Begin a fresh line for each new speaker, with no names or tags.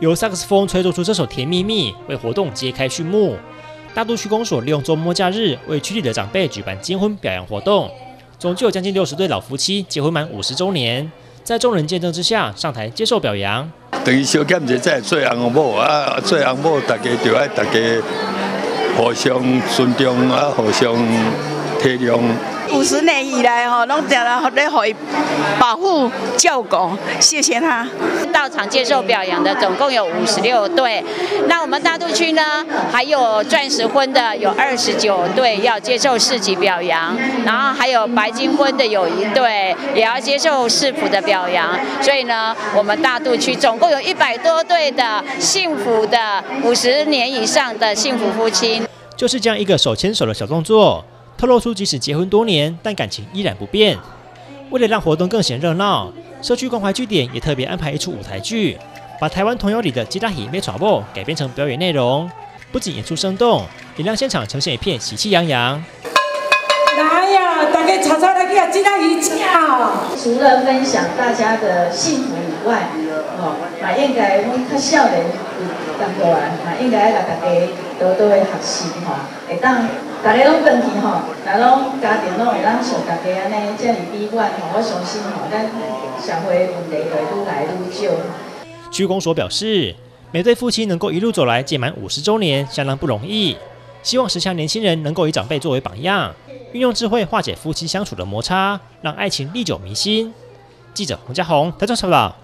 由萨克斯风吹奏出这首《甜蜜蜜》，为活动揭开序幕。大肚区公所利用周末假日，为区里的长辈举办结婚表扬活动。总计有将近六十对老夫妻结婚满五十周年，在众人见证之下上台接受表扬。
等于小减者在做红某啊，做红某大家就爱大家互相尊重啊，互相体谅。
五十年以来，哦，拢常常在互伊保护照顾，谢谢他。
到场接受表扬的总共有五十六对，那我们大肚区呢，还有钻石婚的有二十九对要接受市级表扬，然后还有白金婚的有一对也要接受市府的表扬，所以呢，我们大肚区总共有一百多对的幸福的五十年以上的幸福夫妻。
就是这样一个手牵手的小动作。透露出，即使结婚多年，但感情依然不变。为了让活动更显热闹，社区关怀据点也特别安排一出舞台剧，把台湾童谣里的《鸡大喜没闯步》改编成表演内容。不仅演出生动，也让现场呈现一片喜气洋洋。
来呀，大家吵吵来去啊，吉拉喜唱。
除了分享大家的幸福以外，哦，嘛应该阮较少年当过来，嘛应该来大家多多学习吼，会当。大家拢回去吼，大拢家庭拢会当像大家安尼，遮尔美满吼，我相信吼，咱社会问题会愈来愈少。
区公所表示，每对夫妻能够一路走来届满五十周年，相当不容易。希望时下年轻人能够以长辈作为榜样，运用智慧化解夫妻相处的摩擦，让爱情历久弥新。记者洪家宏台中采访。